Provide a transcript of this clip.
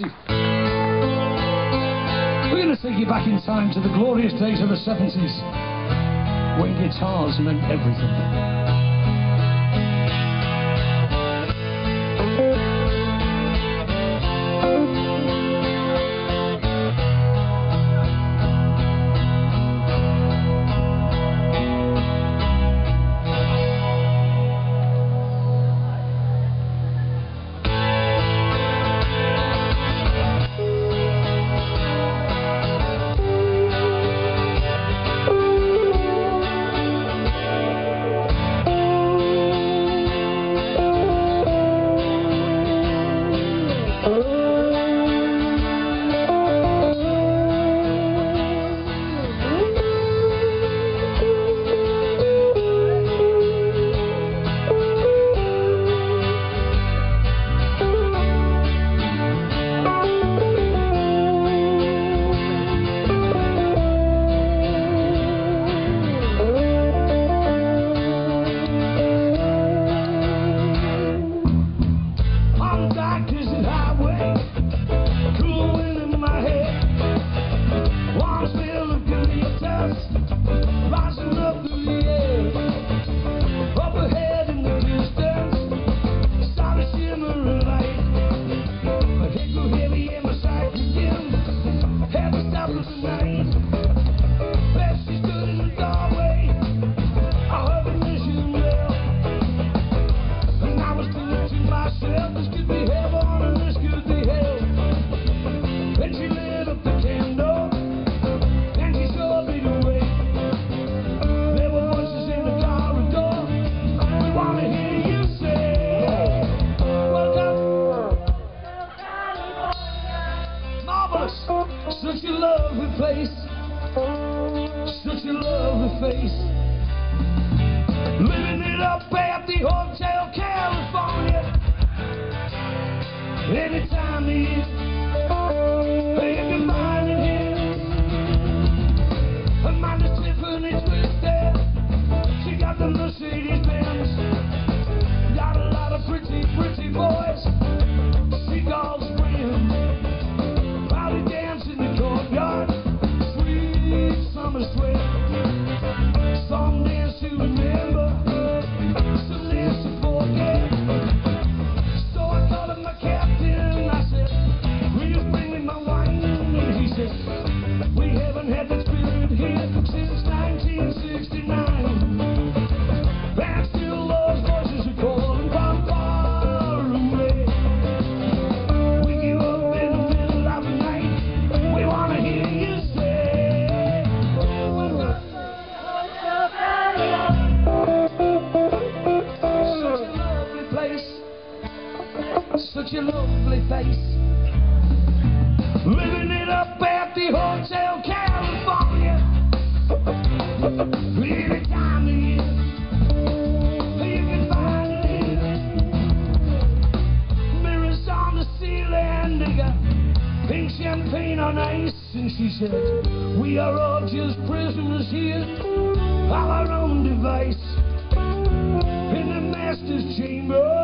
We're going to take you back in time to the glorious days of the 70s when guitars meant everything. The Hotel California. Anytime of year. You can find it here. Is Tiffany twisted. She got the Mercedes a lovely face. Living it up at the Hotel California. Any time of year, you can find. Mirrors on the ceiling, they got pink champagne on ice. And she said, we are all just prisoners here, all our own device. In the master's chamber.